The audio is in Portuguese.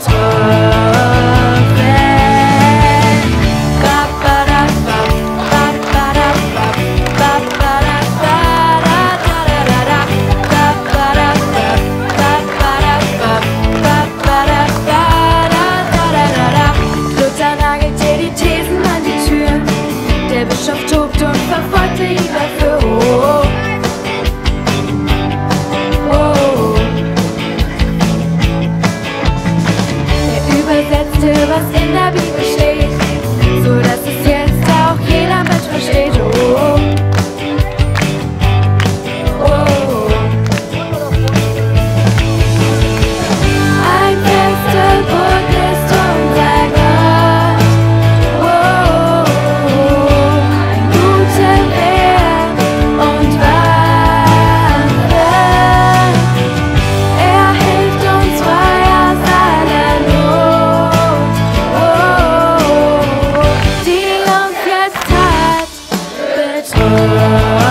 time. voar.